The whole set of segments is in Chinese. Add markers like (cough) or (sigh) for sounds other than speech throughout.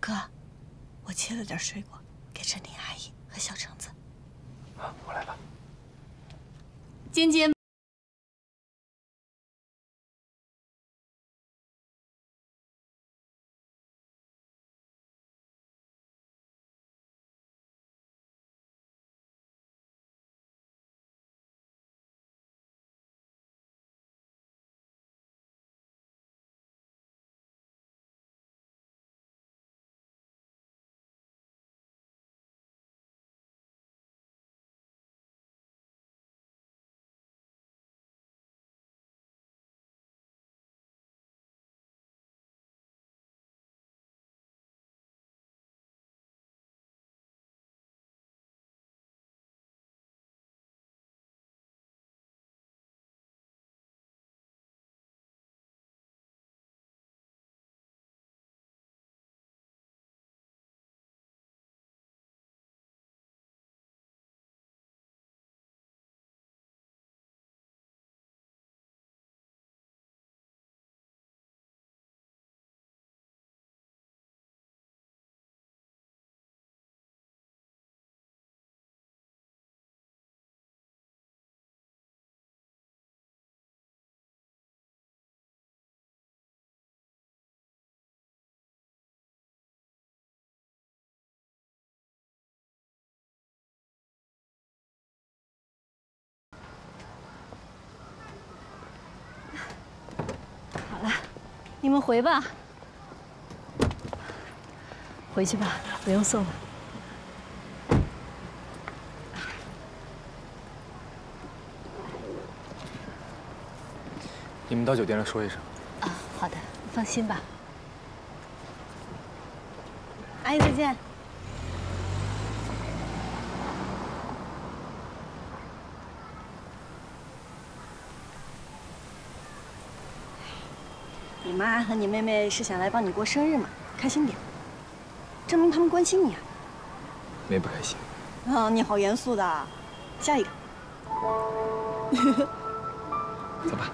哥，我切了点水果给陈婷阿姨和小橙子。啊，我来吧。尖尖。你们回吧，回去吧，不用送了。你们到酒店了说一声。啊，好的，放心吧。阿姨再见。你妈和你妹妹是想来帮你过生日嘛？开心点，证明他们关心你啊。没不开心。啊，你好严肃的。下一个。走吧。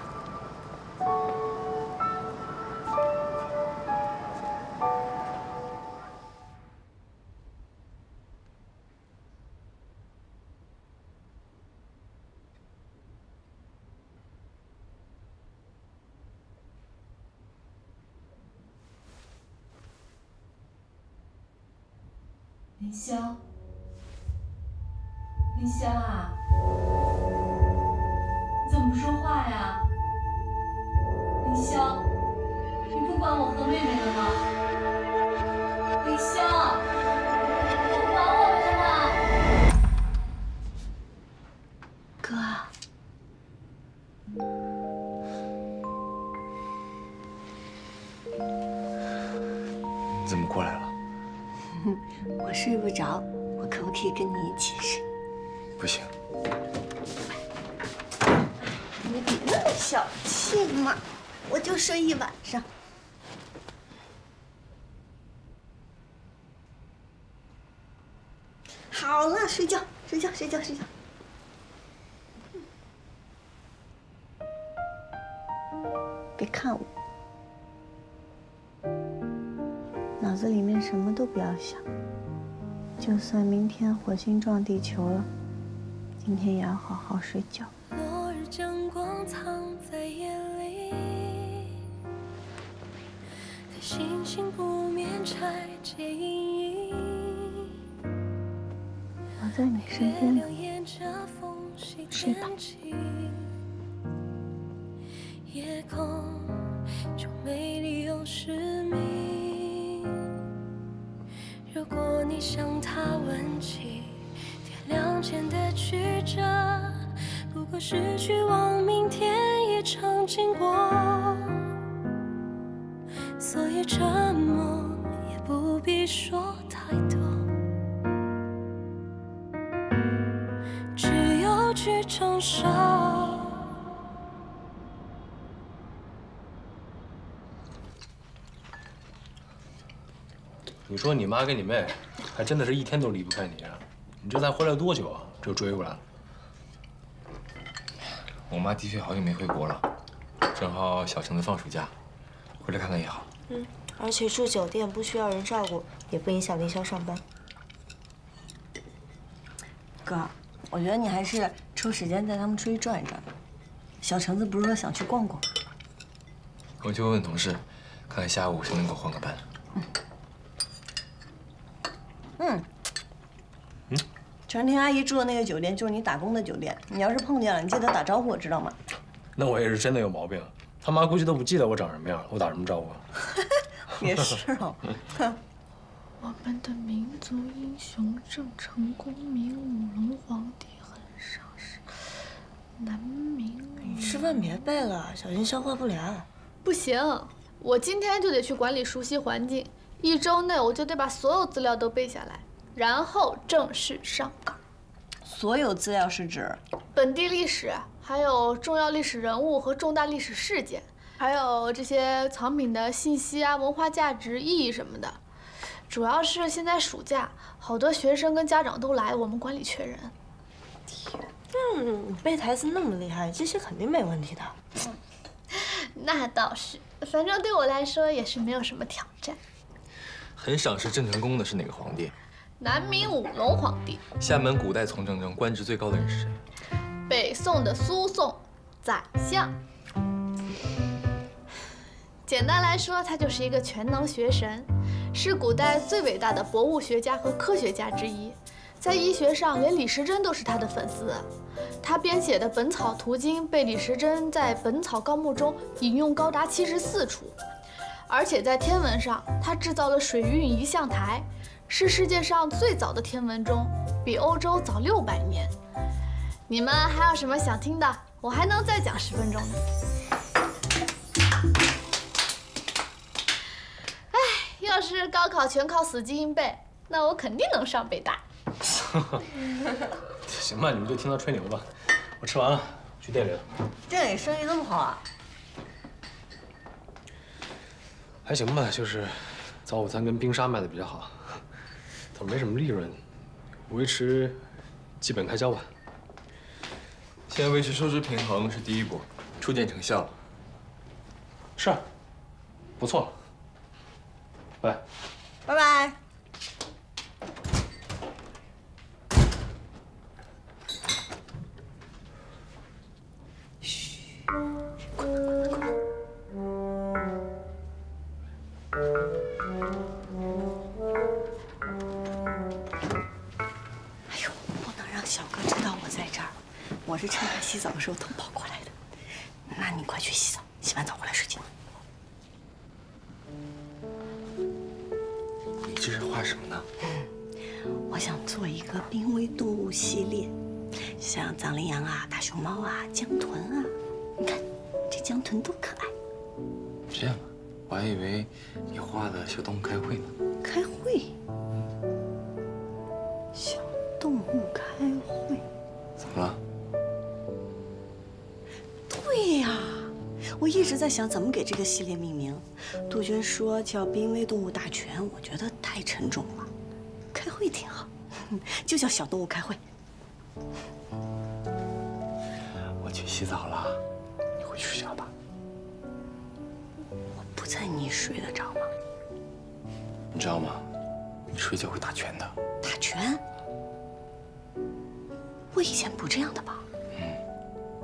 凌霄，凌霄啊，你怎么不说话呀？凌霄，你不管我和妹妹了吗？凌霄，跟你一起睡？不行。你别那么小气嘛，我就睡一晚上。好了，睡觉，睡觉，睡觉，睡觉。别看我，脑子里面什么都不要想。就算明天火星撞地球了，今天也要好好睡觉。落日将光藏在眼里，看星星不眠拆解阴影。我在你身边呢，睡睡吧。夜空就美丽又失明。如果你向不过是去往明天一场经过。所以沉默也不必说太多，只有去承受。你说你妈跟你妹，还真的是一天都离不开你啊！你这才回来多久啊，就追过来了？我妈的确好久没回国了，正好小橙子放暑假，回来看看也好。嗯，而且住酒店不需要人照顾，也不影响凌霄上班。哥，我觉得你还是抽时间带他们出去转一转。小橙子不是说想去逛逛？我就问问同事，看看下午谁能给我换个班。嗯。嗯。程婷阿姨住的那个酒店就是你打工的酒店，你要是碰见了，你记得打招呼，知道吗？那我也是真的有毛病，他妈估计都不记得我长什么样，我打什么招呼？也是哦。(laughs) (laughs) 我们的民族英雄郑成功，明武隆皇帝很赏识。南明。你吃饭别背了，小心消化不良。不行，我今天就得去管理熟悉环境，一周内我就得把所有资料都背下来，然后正式上岗。所有资料是指本地历史，还有重要历史人物和重大历史事件，还有这些藏品的信息啊、文化价值、意义什么的。主要是现在暑假，好多学生跟家长都来，我们管理缺人。天，嗯，背台词那么厉害，这些肯定没问题的。嗯 (laughs) 那倒是，反正对我来说也是没有什么挑战。很赏识郑成功的是哪个皇帝？南明武隆皇帝。厦门古代从政中官职最高的人是谁？北宋的苏颂，宰相。简单来说，他就是一个全能学神。是古代最伟大的博物学家和科学家之一，在医学上连李时珍都是他的粉丝。他编写的《本草图经》被李时珍在《本草纲目》中引用高达七十四处，而且在天文上，他制造了水运仪象台，是世界上最早的天文钟，比欧洲早六百年。你们还有什么想听的？我还能再讲十分钟呢。哎要是高考全靠死记硬背，那我肯定能上北大。(laughs) 行吧，你们就听他吹牛吧。我吃完了，去店里了。店里生意那么好啊？还行吧，就是早午餐跟冰沙卖的比较好，倒没什么利润，维持基本开销吧。先维持收支平衡是第一步，初见成效。是，不错。拜，拜拜。嘘，我是趁他洗澡的时候偷跑过来的。那你快去洗澡，洗完澡回来睡觉。你这是画什么呢？我想做一个濒危动物系列，像藏羚羊啊、大熊猫啊、江豚啊。你看，这江豚多可爱！这样啊，我还以为你画的小动物开会呢。开会？直在想怎么给这个系列命名。杜鹃说叫《濒危动物大全》，我觉得太沉重了。开会挺好，(laughs) 就叫小动物开会。我去洗澡了，你回去睡觉吧。我不在，你睡得着吗？你知道吗？你睡觉会打拳的。打拳？我以前不这样的吧？嗯，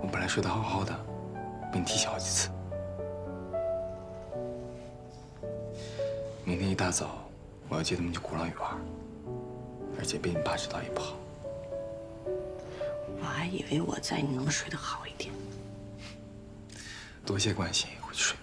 我本来睡得好好的。被你提醒好几次。明天一大早，我要接他们去鼓浪屿玩，而且被你爸知道也不好。我还以为我在你能睡得好一点。多谢关心，回去睡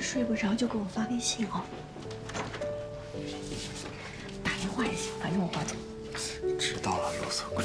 睡不着就给我发微信哦，打电话也行，反正我话多。知道了，啰嗦鬼。